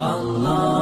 Allah.